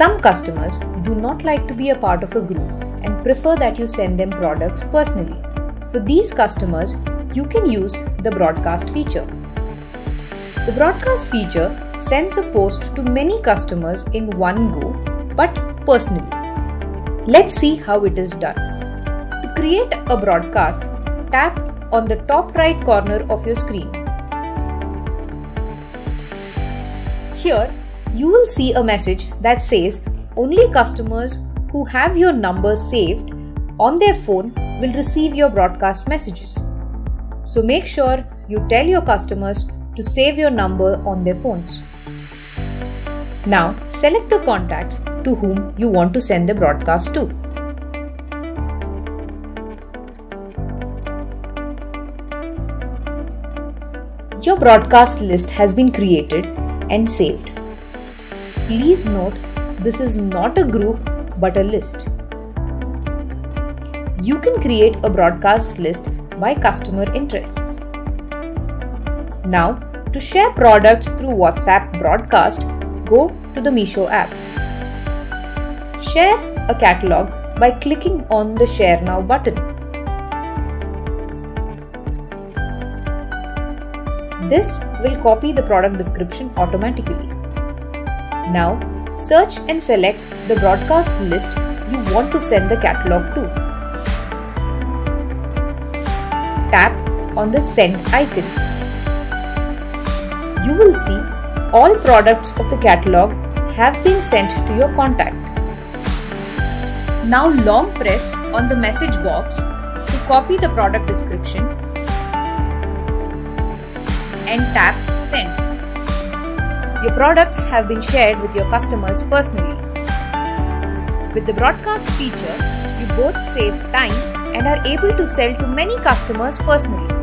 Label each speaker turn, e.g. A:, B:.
A: Some customers do not like to be a part of a group and prefer that you send them products personally. For these customers, you can use the broadcast feature. The broadcast feature sends a post to many customers in one go but personally. Let's see how it is done. To create a broadcast, tap on the top right corner of your screen. Here, you will see a message that says only customers who have your number saved on their phone will receive your broadcast messages. So make sure you tell your customers to save your number on their phones. Now select the contacts to whom you want to send the broadcast to. Your broadcast list has been created and saved. Please note this is not a group but a list. You can create a broadcast list by customer interests. Now, to share products through WhatsApp broadcast, go to the Meesho app. Share a catalog by clicking on the Share Now button. This will copy the product description automatically. Now, search and select the broadcast list you want to send the catalog to. Tap on the send icon. You will see all products of the catalog have been sent to your contact. Now long press on the message box to copy the product description and tap. Your products have been shared with your customers personally. With the broadcast feature, you both save time and are able to sell to many customers personally.